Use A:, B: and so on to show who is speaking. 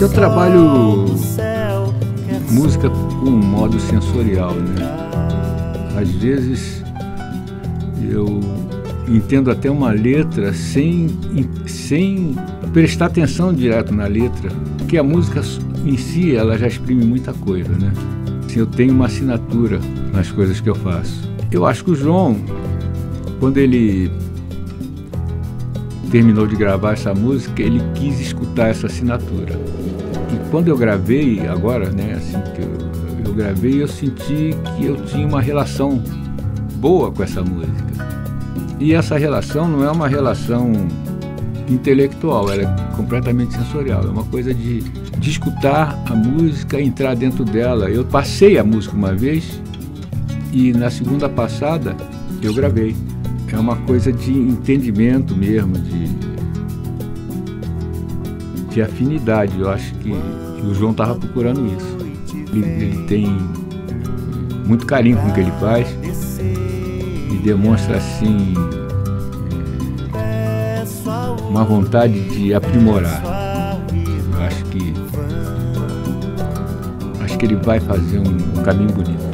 A: Eu trabalho música com um modo sensorial, né? Às vezes eu entendo até uma letra sem, sem prestar atenção direto na letra, porque a música em si ela já exprime muita coisa, né? Assim, eu tenho uma assinatura nas coisas que eu faço. Eu acho que o João, quando ele terminou de gravar essa música, ele quis escutar essa assinatura. E quando eu gravei, agora, né, assim que eu, eu gravei, eu senti que eu tinha uma relação boa com essa música. E essa relação não é uma relação intelectual, ela é completamente sensorial. É uma coisa de, de escutar a música, entrar dentro dela. Eu passei a música uma vez e na segunda passada eu gravei. É uma coisa de entendimento mesmo, de, de afinidade. Eu acho que, que o João estava procurando isso. Ele, ele, tem muito carinho com o que ele faz e demonstra assim uma vontade de aprimorar. Eu acho que acho que ele vai fazer um, um caminho bonito.